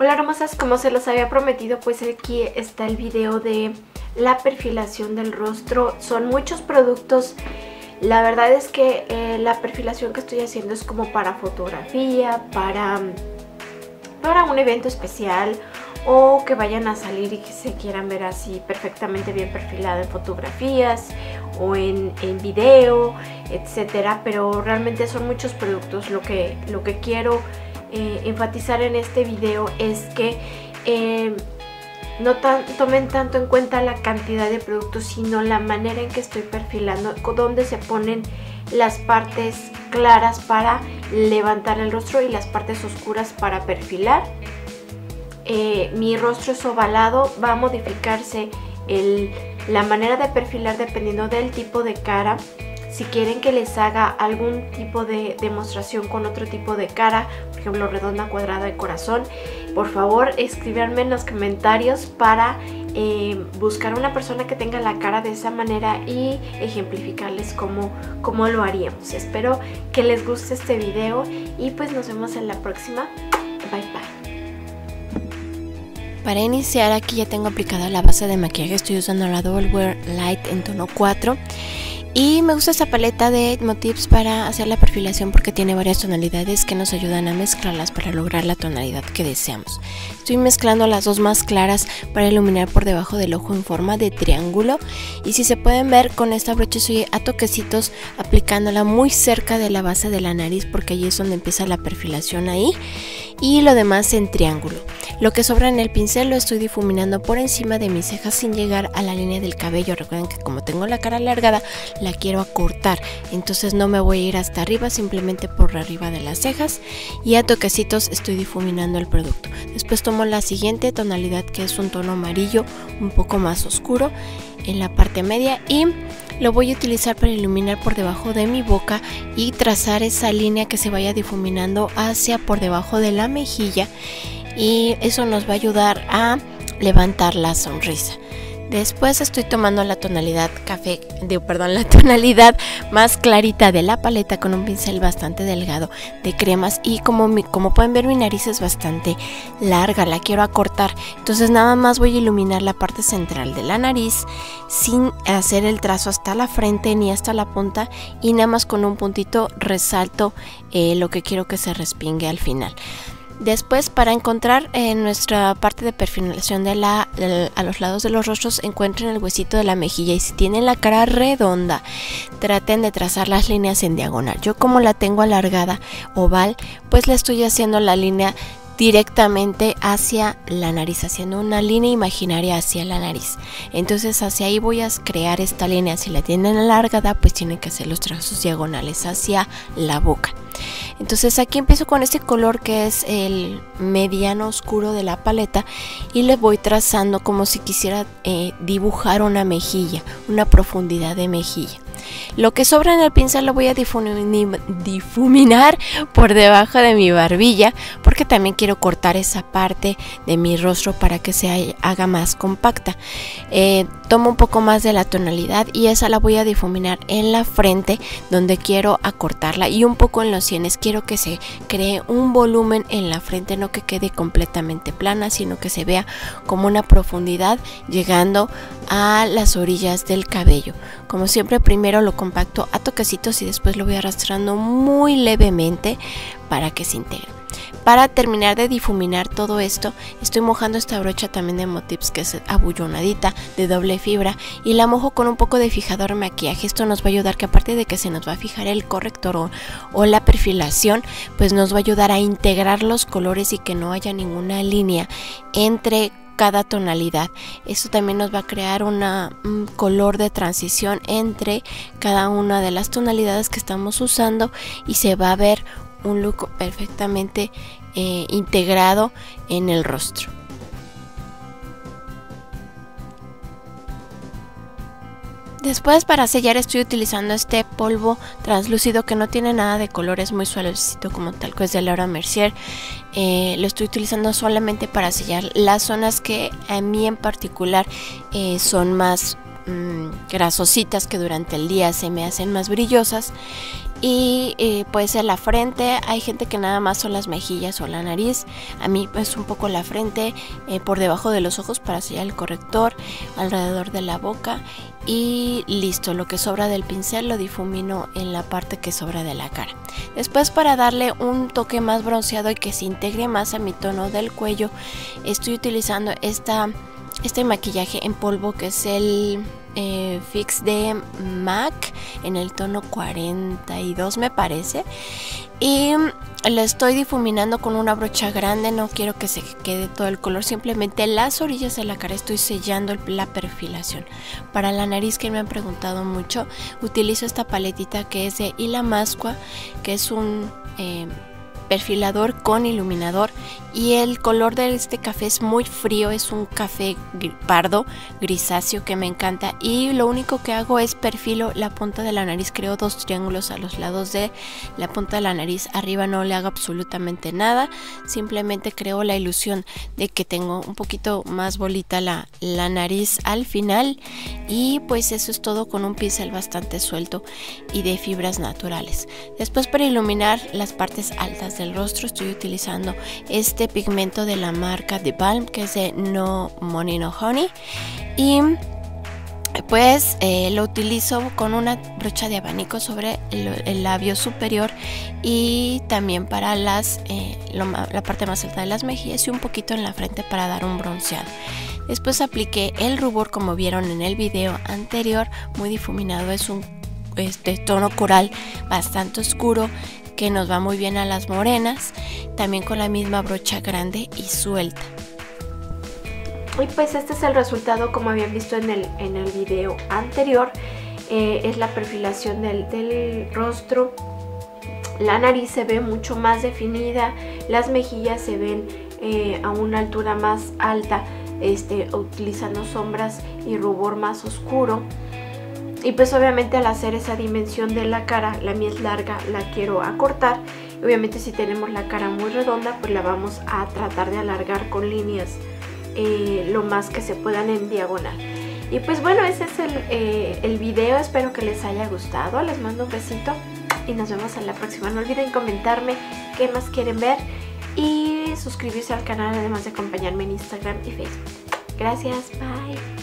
Hola hermosas, como se los había prometido, pues aquí está el video de la perfilación del rostro. Son muchos productos. La verdad es que eh, la perfilación que estoy haciendo es como para fotografía, para, para un evento especial o que vayan a salir y que se quieran ver así perfectamente bien perfilado en fotografías o en, en video, etcétera. Pero realmente son muchos productos. Lo que, lo que quiero eh, enfatizar en este video es que eh, no tomen tanto en cuenta la cantidad de productos, sino la manera en que estoy perfilando, donde se ponen las partes claras para levantar el rostro y las partes oscuras para perfilar. Eh, mi rostro es ovalado, va a modificarse la manera de perfilar dependiendo del tipo de cara si quieren que les haga algún tipo de demostración con otro tipo de cara, por ejemplo redonda, cuadrada y corazón, por favor escribanme en los comentarios para eh, buscar una persona que tenga la cara de esa manera y ejemplificarles cómo, cómo lo haríamos. Espero que les guste este video y pues nos vemos en la próxima. Bye bye. Para iniciar aquí ya tengo aplicada la base de maquillaje, estoy usando la Double Wear Light en tono 4 y me gusta esta paleta de motifs para hacer la perfilación porque tiene varias tonalidades que nos ayudan a mezclarlas para lograr la tonalidad que deseamos. Estoy mezclando las dos más claras para iluminar por debajo del ojo en forma de triángulo. Y si se pueden ver con esta brocha estoy a toquecitos aplicándola muy cerca de la base de la nariz porque ahí es donde empieza la perfilación ahí. Y lo demás en triángulo. Lo que sobra en el pincel lo estoy difuminando por encima de mis cejas sin llegar a la línea del cabello. Recuerden que como tengo la cara alargada, la quiero acortar. Entonces no me voy a ir hasta arriba, simplemente por arriba de las cejas. Y a toquecitos estoy difuminando el producto. Después tomo la siguiente tonalidad que es un tono amarillo un poco más oscuro en la parte media y lo voy a utilizar para iluminar por debajo de mi boca y trazar esa línea que se vaya difuminando hacia por debajo de la mejilla y eso nos va a ayudar a levantar la sonrisa. Después estoy tomando la tonalidad café, de, perdón, la tonalidad más clarita de la paleta con un pincel bastante delgado de cremas y como, como pueden ver mi nariz es bastante larga, la quiero acortar. Entonces nada más voy a iluminar la parte central de la nariz sin hacer el trazo hasta la frente ni hasta la punta y nada más con un puntito resalto eh, lo que quiero que se respingue al final. Después, para encontrar en nuestra parte de perfilación de la, a los lados de los rostros, encuentren el huesito de la mejilla y si tienen la cara redonda, traten de trazar las líneas en diagonal. Yo como la tengo alargada, oval, pues le estoy haciendo la línea directamente hacia la nariz, haciendo una línea imaginaria hacia la nariz. Entonces hacia ahí voy a crear esta línea. Si la tienen alargada, pues tienen que hacer los trazos diagonales hacia la boca. Entonces aquí empiezo con este color que es el mediano oscuro de la paleta y le voy trazando como si quisiera eh, dibujar una mejilla, una profundidad de mejilla. Lo que sobra en el pincel lo voy a difuminar por debajo de mi barbilla porque también quiero cortar esa parte de mi rostro para que se haga más compacta. Eh, tomo un poco más de la tonalidad y esa la voy a difuminar en la frente donde quiero acortarla y un poco en los sienes. Quiero que se cree un volumen en la frente, no que quede completamente plana, sino que se vea como una profundidad llegando a las orillas del cabello. Como siempre primero lo compacto a toquecitos y después lo voy arrastrando muy levemente para que se integre. Para terminar de difuminar todo esto, estoy mojando esta brocha también de Motips que es abullonadita de doble fibra y la mojo con un poco de fijador maquillaje. Esto nos va a ayudar que aparte de que se nos va a fijar el corrector o, o la perfilación, pues nos va a ayudar a integrar los colores y que no haya ninguna línea entre cada tonalidad. Esto también nos va a crear un color de transición entre cada una de las tonalidades que estamos usando y se va a ver un look perfectamente eh, integrado en el rostro. Después para sellar estoy utilizando este polvo translúcido que no tiene nada de color, es muy suavecito como tal que es de Laura Mercier. Eh, lo estoy utilizando solamente para sellar las zonas que a mí en particular eh, son más mm, grasositas que durante el día se me hacen más brillosas y eh, puede ser la frente, hay gente que nada más son las mejillas o la nariz, a mí es un poco la frente, eh, por debajo de los ojos para sellar el corrector, alrededor de la boca. Y listo, lo que sobra del pincel lo difumino en la parte que sobra de la cara. Después para darle un toque más bronceado y que se integre más a mi tono del cuello, estoy utilizando esta, este maquillaje en polvo que es el eh, Fix de MAC en el tono 42 me parece. Y le estoy difuminando con una brocha grande, no quiero que se quede todo el color, simplemente las orillas de la cara estoy sellando la perfilación. Para la nariz que me han preguntado mucho, utilizo esta paletita que es de Ilamasqua, que es un... Eh, perfilador con iluminador y el color de este café es muy frío, es un café pardo grisáceo que me encanta y lo único que hago es perfilo la punta de la nariz, creo dos triángulos a los lados de la punta de la nariz, arriba no le hago absolutamente nada, simplemente creo la ilusión de que tengo un poquito más bolita la, la nariz al final y pues eso es todo con un pincel bastante suelto y de fibras naturales. Después para iluminar las partes altas de el rostro estoy utilizando este pigmento de la marca de Balm que es de No Money No Honey. Y pues eh, lo utilizo con una brocha de abanico sobre el, labio superior y también para las eh, la parte más alta de las mejillas y un poquito en la frente para dar un bronceado. Después apliqué el rubor como vieron en el video anterior muy difuminado es un este tono coral bastante oscuro que nos va muy bien a las morenas, también con la misma brocha grande y suelta. Y pues este es el resultado como habían visto en el, en el video anterior, eh, es la perfilación del, rostro, la nariz se ve mucho más definida, las mejillas se ven eh, a una altura más alta, este, utilizando sombras y rubor más oscuro. Y pues obviamente al hacer esa dimensión de la cara, la mía es larga, la quiero acortar. Obviamente si tenemos la cara muy redonda, pues la vamos a tratar de alargar con líneas eh, lo más que se puedan en diagonal. Y pues bueno, ese es el, eh, el video, espero que les haya gustado. Les mando un besito y nos vemos en la próxima. No olviden comentarme qué más quieren ver y suscribirse al canal además de acompañarme en Instagram y Facebook. Gracias, bye.